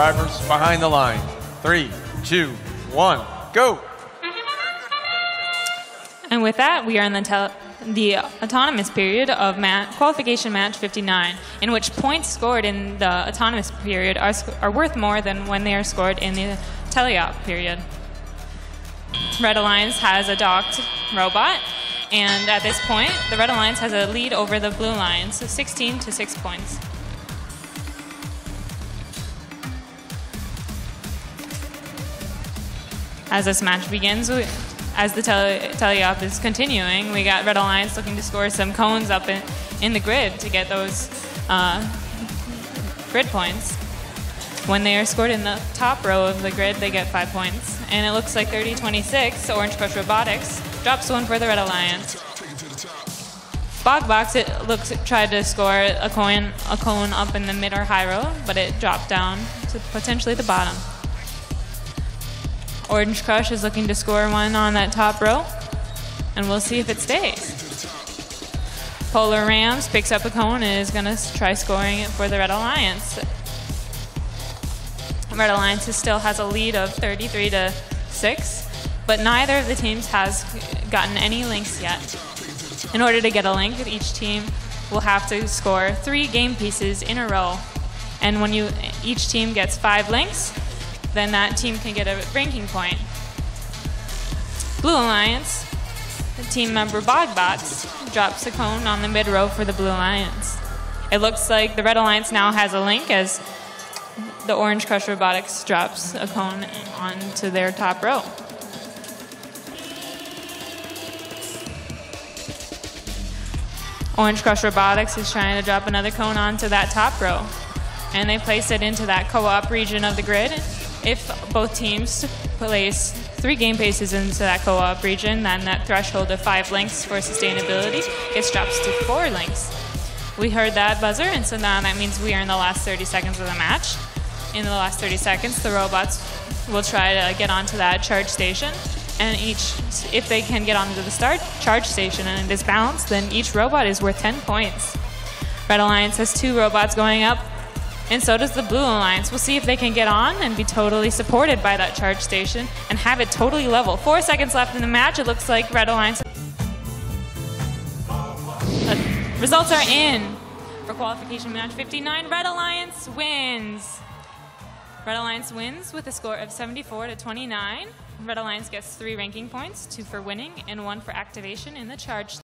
drivers behind the line. Three, two, one, go. And with that, we are in the, the autonomous period of ma- qualification match 59, in which points scored in the autonomous period are, are worth more than when they are scored in the teleop period. Red Alliance has a docked robot, and at this point, the Red Alliance has a lead over the Blue Alliance, so 16 to 6 points. As this match begins, we, as the tele, teleop is continuing, we got Red Alliance looking to score some cones up in, in the grid to get those uh, grid points. When they are scored in the top row of the grid, they get five points. And it looks like 30 26, Orange Crush Robotics drops one for the Red Alliance. Bogbots it looks tried to score a coin a cone up in the mid or high row, but it dropped down to potentially the bottom. Orange Crush is looking to score one on that top row, and we'll see if it stays. Polar Rams picks up a cone and is going to try scoring it for the Red Alliance. Red Alliance still has a lead of 33 to 6, but neither of the teams has gotten any links yet. In order to get a link, each team will have to score three game pieces in a row. And when you each team gets five links, then that team can get a ranking point. Blue Alliance, the team member Bogbots, drops a cone on the mid row for the Blue Alliance. It looks like the Red Alliance now has a link as the Orange Crush Robotics drops a cone onto their top row. Orange Crush Robotics is trying to drop another cone onto that top row. And they place it into that co-op region of the grid. If both teams place three game pieces into that co-op region, then that threshold of five links for sustainability gets dropped to four links. We heard that buzzer, and so now that means we are in the last 30 seconds of the match. In the last 30 seconds, the robots will try to get onto that charge station, and each, if they can get onto the start charge station and it is balanced, then each robot is worth 10 points. Red Alliance has two robots going up, and so does the Blue Alliance. We'll see if they can get on and be totally supported by that charge station and have it totally level. Four seconds left in the match. It looks like Red Alliance. Uh, results are in for qualification match 59. Red Alliance wins. Red Alliance wins with a score of 74 to 29. Red Alliance gets three ranking points, two for winning and one for activation in the charge